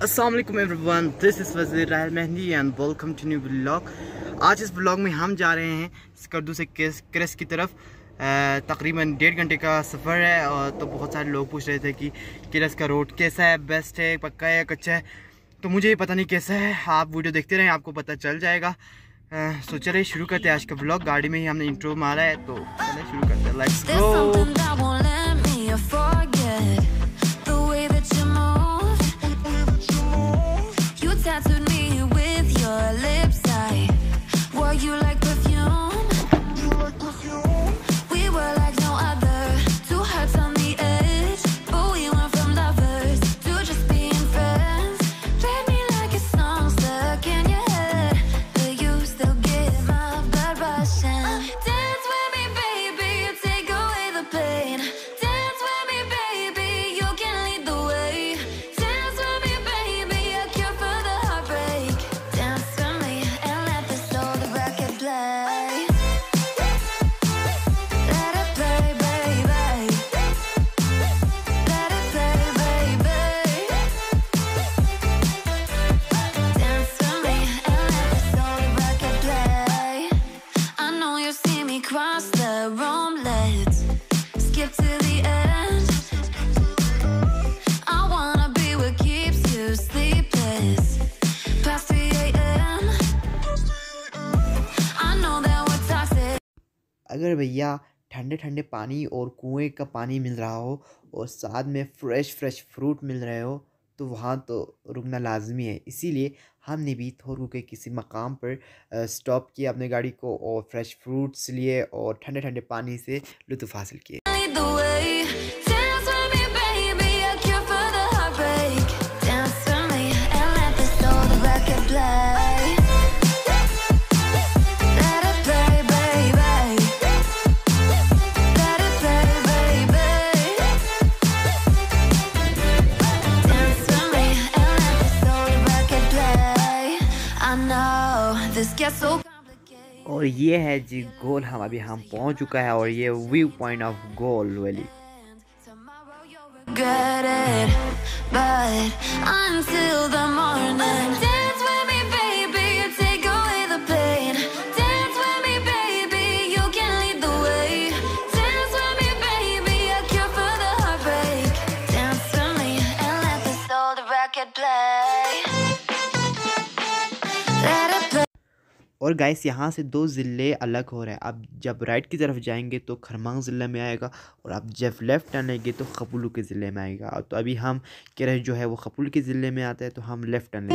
वालेकुम everyone this is Wazir Rahal Mehndi and welcome to new blog आज इस blog में हम जा रहे हैं स्कर्दू से क्रेस की तरफ़। तकरीबन डेढ़ घंटे का सफ़र है और तो बहुत सारे लोग पूछ रहे थे कि क्रेस का रोड कैसा है बेस्ट है पक्का है कच्चा है। तो मुझे ये पता नहीं कैसा है। आप वीडियो देखते रहें आपको पता चल जाएगा। सो चलिए शुरू करते हैं आज का ब्लॉग गाड़ी में ही हमने इंट्रो मारा है तो चलिए शुरू करते हैं। Let's go tattooed me with your lips. I, were you like? अगर भैया ठंडे ठंडे पानी और कुएँ का पानी मिल रहा हो और साथ में फ़्रेश, फ्रेश फ्रूट मिल रहे हो तो वहाँ तो रुकना लाजमी है। इसीलिए हमने भी थोरू के किसी मकाम पर स्टॉप किया अपने गाड़ी को और फ्रेश फ्रूट्स लिए और ठंडे ठंडे पानी से लुत्फ़ हासिल किए। और ये है जी गोल हम अभी हम पहुँच चुका है और ये view point of goal valley Get it, but until the morning. और गाइस यहाँ से दो ज़िले अलग हो रहे हैं। आप जब राइट की तरफ़ जाएँगे तो खरमांग ज़िले में आएगा और आप जब लेफ़्ट लेंगे तो खपुलू के ज़िले में आएगा। तो अभी हम कह रहे जो है वो खपुल के ज़िले में आता है तो हम लेफ़्ट टर्न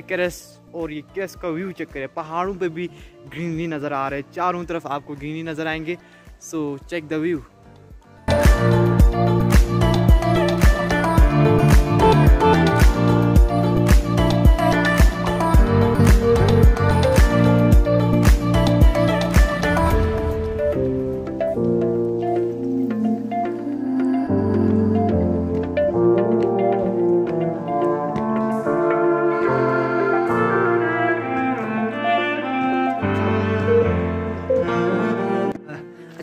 है केरस और ये केरस का व्यू चेक करें। पहाड़ों पे भी ग्रीनरी नज़र आ रहे है। चारों तरफ़ आपको ग्रीनरी नज़र आएँगे। सो चेक द व्यू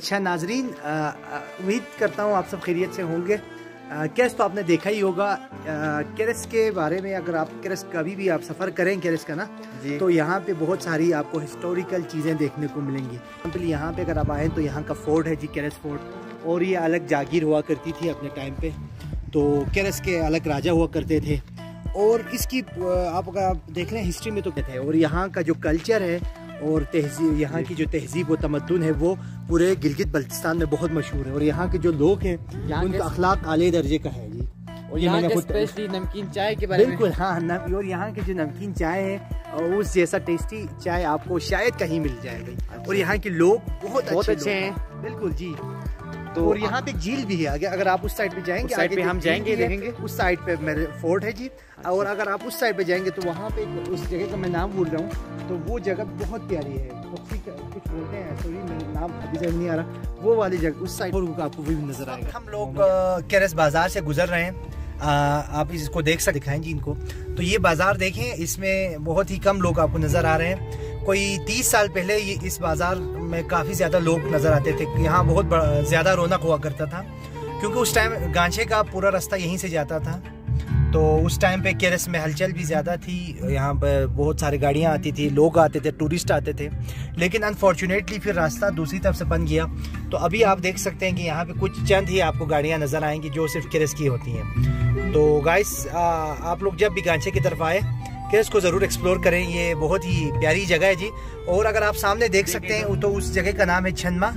अच्छा नाजरीन उम्मीद करता हूँ आप सब खैरियत से होंगे। केरस तो आपने देखा ही होगा केरस के बारे में अगर आप केरस कभी भी आप सफ़र करें केरस का ना तो यहाँ पे बहुत सारी आपको हिस्टोरिकल चीज़ें देखने को मिलेंगी। एग्ज़ाम्पल यहाँ पे अगर आप आएँ तो यहाँ का फोर्ट है जी केरस फोर्ट और ये अलग जागीर हुआ करती थी अपने टाइम पे। तो केरस के अलग राजा हुआ करते थे। और इसकी आप अगर आप देख लें हिस्ट्री में तो कहते हैं और यहाँ का जो कल्चर है और तहजीब यहाँ की जो तहजीब व तमदन है वो पूरे गिलगित बल्तिस्तान में बहुत मशहूर है और यहाँ के जो लोग हैं उनका अखलाक आले दर्जे का है जी और यहाँ के नमकीन चाय के बारे बिल्कुल हाँ और यहाँ के जो नमकीन चाय है उस जैसा टेस्टी चाय आपको शायद कहीं मिल जाएगी और अच्छा। यहाँ के लोग बहुत अच्छे हैं। बिल्कुल जी। तो और यहाँ पे झील भी है आगे अगर आप उस साइड पे जाएँगे आगे पे हम जाएँगे देखेंगे। उस साइड पे मेरे फोर्ट है जी। अच्छा। और अगर आप उस साइड पे जाएँगे तो वहाँ पे उस जगह का मैं नाम भूल रहा हूँ। तो वो जगह बहुत प्यारी है। कुछ बोलते हैं सॉरी नाम अभी से नहीं आ रहा। वो वाली जगह उस साइड आपको भी नज़र आएगा। हम लोग कैरस बाज़ार से गुजर रहे हैं। आ, आप इसको देख सकते दिखाएँ जी इनको। तो ये बाज़ार देखें इसमें बहुत ही कम लोग आपको नज़र आ रहे हैं। कोई तीस साल पहले ये इस बाज़ार में काफ़ी ज़्यादा लोग नज़र आते थे यहाँ बहुत ज़्यादा रौनक हुआ करता था। क्योंकि उस टाइम गांछे का पूरा रास्ता यहीं से जाता था। तो उस टाइम पे केरस में हलचल भी ज़्यादा थी। यहाँ पर बहुत सारी गाड़ियाँ आती थी, लोग आते थे टूरिस्ट आते थे। लेकिन अनफॉर्चुनेटली फिर रास्ता दूसरी तरफ़ से बन गया। तो अभी आप देख सकते हैं कि यहाँ पे कुछ चंद ही आपको गाड़ियाँ नज़र आएँगी जो सिर्फ़ केरस की होती हैं। तो गाइस आप लोग जब भी गांछे की तरफ़ आए केरस इसको ज़रूर एक्सप्लोर करें। ये बहुत ही प्यारी जगह है जी। और अगर आप सामने देख सकते हैं तो उस जगह का नाम है छन्मा।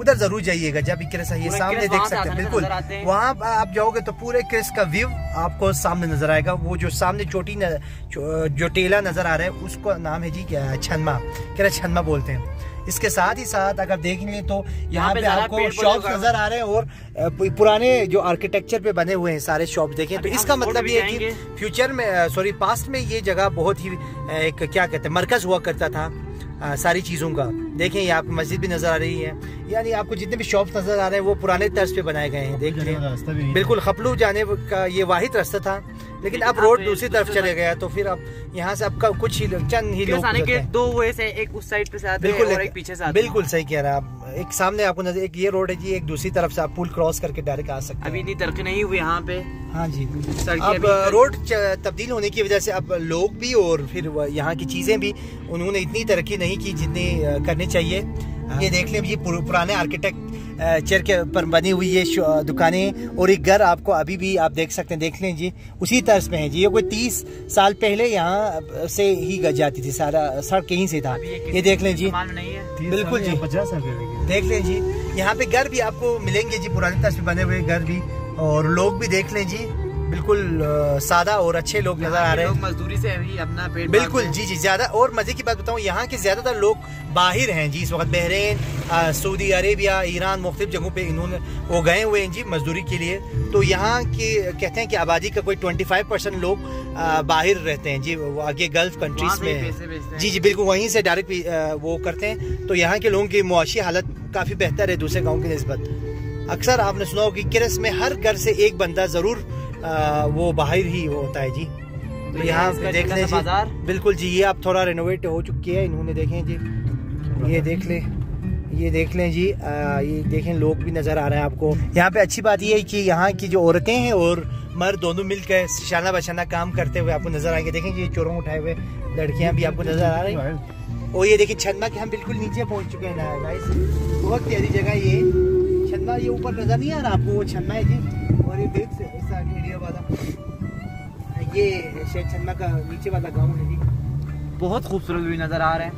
उधर ज़रूर जाइएगा जब क्रिस ये सामने देख सकते हैं बिल्कुल। वहाँ आप जाओगे तो पूरे क्रिस का व्यू आपको सामने नज़र आएगा। वो जो सामने चोटी न, जो टेला नज़र आ रहा है उसका नाम है जी क्या छन्मा। क्या छन्मा बोलते हैं। इसके साथ ही साथ अगर देख लें तो यहाँ पे आपको शॉप नज़र आ रहे हैं और पुराने जो आर्किटेक्चर पे बने हुए हैं सारे शॉप देखें तो इसका मतलब ये है कि फ्यूचर में सॉरी पास्ट में ये जगह बहुत ही एक क्या कहते हैं मरकज हुआ करता था आ, सारी चीज़ों का। देखें यहाँ पे मस्जिद भी नज़र आ रही है। यानी आपको जितने भी शॉप्स नज़र आ रहे हैं वो पुराने तर्ज पे बनाए गए हैं देख लें बिल्कुल खपलू जाने का ये वाहिद रास्ता था। लेकिन अब रोड दूसरी तरफ़ चले गए तो फिर अब यहाँ से आपका कुछ ही चंद ही लोग के दो वे से एक उस साइड पे से आते बिल्कुल और एक पीछे से आते बिल्कुल सही कह रहे हैं आप। एक सामने आपको नज़र एक ये रोड है जी एक दूसरी तरफ़ से आप पुल क्रॉस करके डायरेक्ट आ सकते हैं। अभी इतनी तरक्की नहीं हुई यहाँ पे। हाँ जी। अब रोड तब्दील होने की वजह से अब लोग भी और फिर यहाँ की चीज़ें भी उन्होंने इतनी तरक्की नहीं की जितनी करनी चाहिए। ये देख लें ये पुराने आर्किटेक्ट चेयर के पर बनी हुई ये दुकानें और एक घर आपको अभी भी आप देख सकते हैं देख लें जी। उसी तर्ज में है जी। ये कोई तीस साल पहले यहाँ से ही गज जाती थी सारा सड़क यहीं से था। ये देख लें जी। बिल्कुल जी। पचास देख लें जी। यहाँ पे घर भी आपको मिलेंगे जी पुराने तर्ज बने हुए घर भी। और लोग भी देख लें जी। बिल्कुल सादा और अच्छे लोग नज़र आ रहे हैं। मजदूरी से अभी अपना पेट बिल्कुल जी जी ज़्यादा और मज़े की बात बताऊँ यहाँ के ज़्यादातर लोग बाहर हैं जी इस वक्त बहरीन सऊदी अरेबिया ईरान मुख्तलिफ़ जगहों पे इन्होंने वो गए हुए हैं जी मजदूरी के लिए। तो यहाँ के कहते हैं कि आबादी का कोई 25 परसेंट लोग बाहर रहते हैं जी वो आगे गल्फ कंट्रीज़ में जी जी बिल्कुल वहीं से डायरेक्ट वो करते हैं। तो यहाँ के लोगों की मुआशी हालत काफ़ी बेहतर है दूसरे गाँव की नस्बत। अक्सर आपने सुना होगा कि किरस में हर घर से एक बंदा ज़रूर वो बाहर ही होता है जी। तो, तो यहाँ देख लें जी बिल्कुल जी ये आप थोड़ा रेनोवेट हो चुकी है इन्होंने देखें जी। ये देख लें ये देख लें जी आ, ये देखें लोग भी नज़र आ रहे हैं आपको। यहाँ पे अच्छी बात ये है कि यहाँ की जो औरतें हैं और मर्द दोनों मिलकर शाना बशाना काम करते हुए आपको नज़र आएँगे। देखें ये चोरों उठाए हुए लड़कियाँ भी आपको नज़र आ रही हैं। और ये देखिए छन्ना के हम बिल्कुल नीचे पहुँच चुके हैं ना गाइस बहुत प्यारी जगह ये। छन्ना ये ऊपर नज़र नहीं आ रहा आपको वो छन्ना है जी। और ये देख ये शेख छन्ना का नीचे वाला गाँव है जी। बहुत खूबसूरत भी नज़र आ रहा है।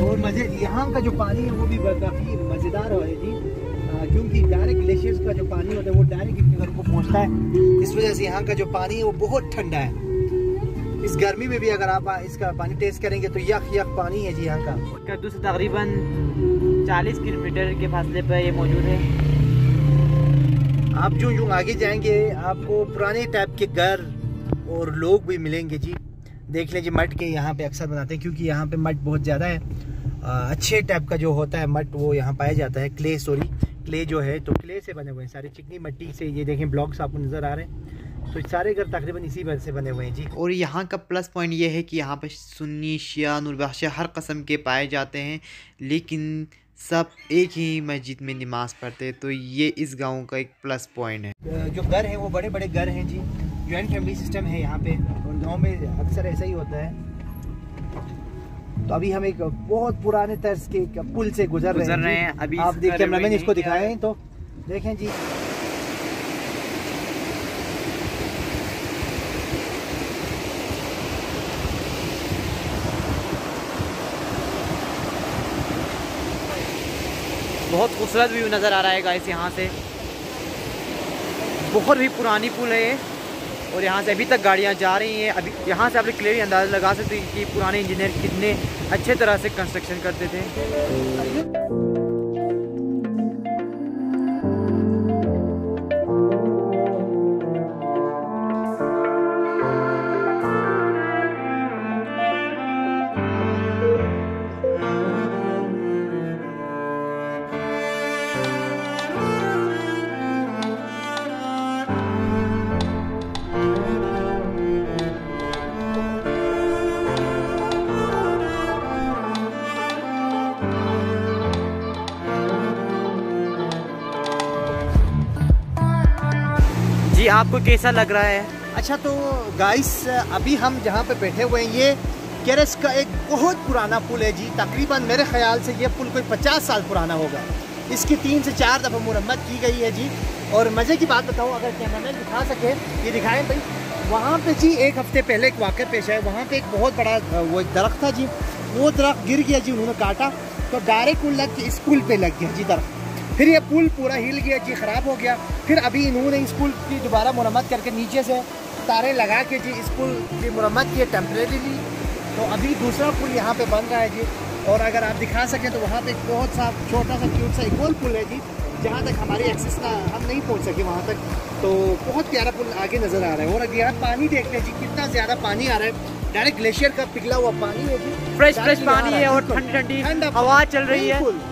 और मज़े यहाँ का जो पानी है वो भी काफ़ी मज़ेदार है जी। क्योंकि डायरेक्ट ग्लेशियर्स का जो पानी होता है वो डायरेक्ट इनके घर को पहुँचता है। इस वजह से यहाँ का जो पानी है वो बहुत ठंडा है। इस गर्मी में भी अगर आप इसका पानी टेस्ट करेंगे तो यख यख पानी है जी यहाँ का। कद्दू से तकरीबन 40 किलोमीटर के फासले पर ये मौजूद है। आप जो यूँ आगे जाएँगे आपको पुराने टाइप के घर और लोग भी मिलेंगे जी। देख लीजिए मट के यहाँ पे अक्सर बनाते हैं क्योंकि यहाँ पे मट बहुत ज़्यादा है। आ, अच्छे टाइप का जो होता है मट वो यहाँ पाया जाता है। क्ले सॉरी क्ले जो है तो क्ले से बने हुए हैं सारे चिकनी मट्टी से। ये देखें ब्लॉक्स आपको नज़र आ रहे हैं। तो सारे घर तकरीबन इसी वजह से बने हुए हैं जी। और यहाँ का प्लस पॉइंट ये है कि यहाँ पर सुन्नी शिया नुरबाशा हर कस्म के पाए जाते हैं। लेकिन सब एक ही मस्जिद में नमाज़ पढ़ते तो ये इस गाँव का एक प्लस पॉइंट है। जो घर है वो बड़े बड़े घर हैं जी। जॉइंट फैमिली सिस्टम है यहाँ पे और गाँव में अक्सर ऐसा ही होता है। तो अभी हम एक बहुत पुराने तर्ज के पुल से गुजर रहे गुजर हैं रहे। हैं, अभी आप देखिए मैंने इसको दिखाया है तो। देखें जी। बहुत खूबसूरत व्यू नज़र आ रहा है गाइस यहाँ से। बहुत ही पुरानी पुल है और यहाँ से अभी तक गाड़ियाँ जा रही हैं। अभी यहाँ से आप लोग क्लियर अंदाज़ा लगा सकते हैं कि पुराने इंजीनियर कितने अच्छे तरह से कंस्ट्रक्शन करते थे। जी, आपको कैसा लग रहा है? अच्छा तो गाइस अभी हम जहाँ पे बैठे हुए हैं, ये केरस का एक बहुत पुराना पुल है जी। तकरीबन मेरे ख्याल से ये पुल कोई 50 साल पुराना होगा। इसकी तीन से चार दफ़ा मुरम्मत की गई है जी। और मज़े की बात बताऊँ, अगर कैमरामैन दिखा सके, ये दिखाएँ भाई। वहाँ पे जी, एक हफ़्ते पहले एक वाक़ पेश है वहाँ पे एक बहुत बड़ा वो दरख्त था जी। वो दरख्त गिर गया जी, उन्होंने काटा। तो डायरेक्ट पुल लग के इस पुल पे लग गया जी दरख्त। फिर ये पुल पूरा हिल गया जी ख़राब हो गया। फिर अभी इन्होंने इस पुल की दोबारा मुरम्मत करके नीचे से तारे लगा के जी इस पुल की मुरम्मत की टेम्परेरीली तो अभी दूसरा पुल यहाँ पे बन रहा है जी। और अगर आप दिखा सकें तो वहाँ पे एक बहुत सा छोटा सा क्यूट सा एक और पुल है जी जहाँ तक हमारी एक्सेस ना हम नहीं पहुँच सके वहाँ तक। तो बहुत प्यारा पुल आगे नज़र आ रहा है। और अगर यहाँ पानी देखते हैं जी कितना ज़्यादा पानी आ रहा है। डायरेक्ट ग्लेशियर का पिघला हुआ पानी है जी। फ्रेश फ्रेश पानी है और ठंडी ठंडी हवा चल रही है।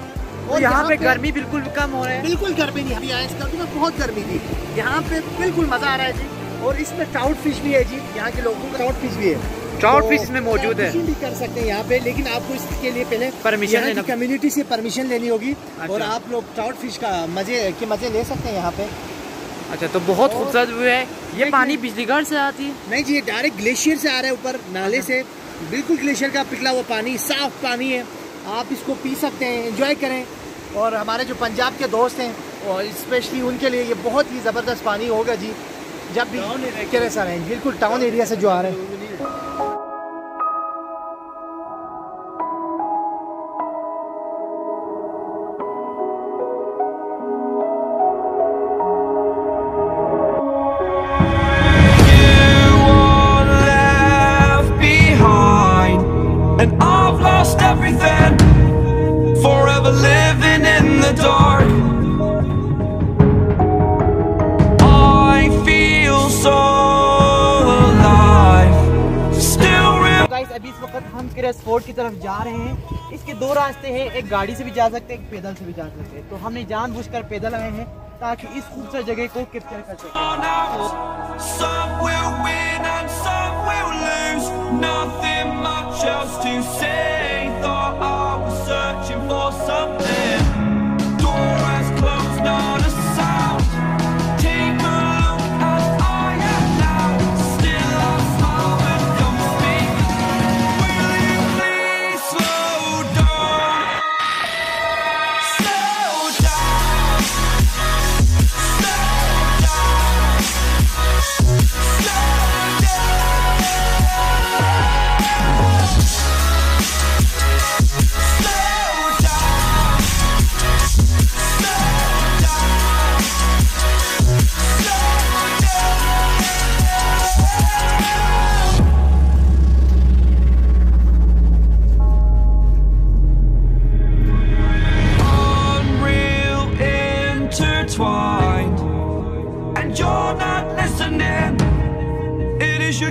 और यहाँ पे गर्मी बिल्कुल भी कम हो रहा है। बिल्कुल गर्मी नहीं अभी आए इस गर्मी में बहुत गर्मी थी। यहाँ पे बिल्कुल मज़ा आ रहा है जी। और इसमें ट्राउट फ़िश भी है जी यहाँ के लोगों को ट्राउट फ़िश भी है। ट्राउट तो फ़िश इसमें मौजूद है। भी कर सकते हैं यहाँ पे लेकिन आपको इसके लिए पहले परमिशन लेना- कम्युनिटी से परमिशन लेनी होगी। अच्छा। और आप लोग ट्राउट फ़िश का मज़े के मज़े ले सकते हैं यहाँ पे। अच्छा तो बहुत खूबसूरत व्यू है। ये पानी बिजली घर से आती है। नहीं जी ये डायरेक्ट ग्लेशियर से आ रहा है ऊपर नाले से। बिल्कुल ग्लेशियर का पिघला हुआ पानी साफ़ पानी है। आप इसको पी सकते हैं एंजॉय करें। और हमारे जो पंजाब के दोस्त हैं और स्पेशली उनके लिए ये बहुत ही ज़बरदस्त पानी होगा जी। जब भी केरस आ रहे हैं बिल्कुल टाउन एरिया से जो आ रहे हैं। अभी इस वक्त हम किरस फोर्ट की तरफ़ जा रहे हैं। इसके दो रास्ते हैं, एक गाड़ी से भी जा सकते हैं, एक पैदल से भी जा सकते हैं। तो हमने जानबूझकर पैदल आए हैं ताकि इस खूबसूरत जगह को कैप्चर कर सकें।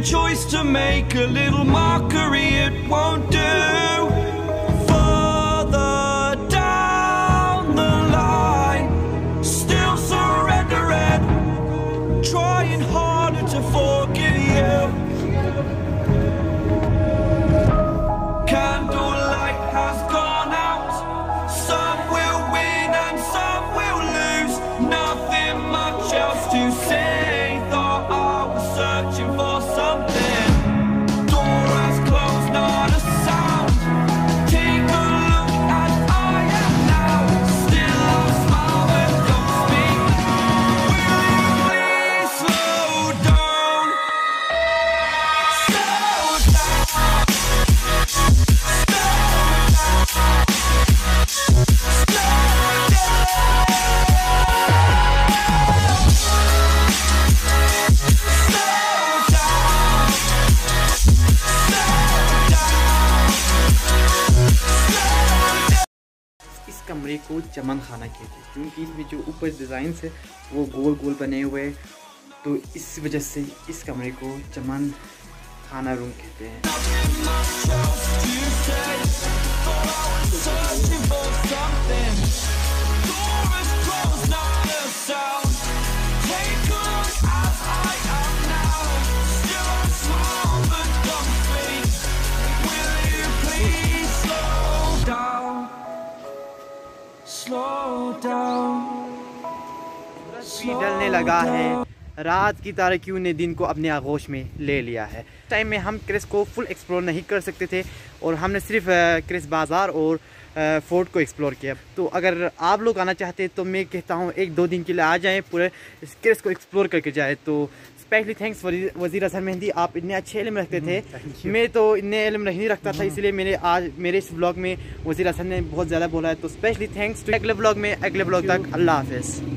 Choice to make a little mockery, it won't do. को चमन खाना कहते हैं, क्योंकि इसमें जो ऊपर डिज़ाइन है, वो गोल गोल बने हुए हैं। तो इस वजह से इस कमरे को चमन खाना रूम कहते हैं। ढलने लगा है। रात की तारकियों ने दिन को अपने आगोश में ले लिया है। टाइम में हम क्रिस को फुल एक्सप्लोर नहीं कर सकते थे और हमने सिर्फ़ क्रिस बाज़ार और फोर्ट को एक्सप्लोर किया। तो अगर आप लोग आना चाहते हैं तो मैं कहता हूँ एक दो दिन के लिए आ जाएँ पूरे क्रिस को एक्सप्लोर करके जाए। तो स्पेशली थैंक्स वज़ीर अजहर मेहंदी आप इतने अच्छे इलम रखते थे। मैं तो इतने इलम नहीं रखता था इसलिए मैंने आज मेरे इस ब्लॉग में वज़ीर अजहर ने बहुत ज़्यादा बोला है। तो स्पेशली थैंक्स टू अगले ब्लॉग में अगले ब्लॉग तक अल्लाह हाफिज़।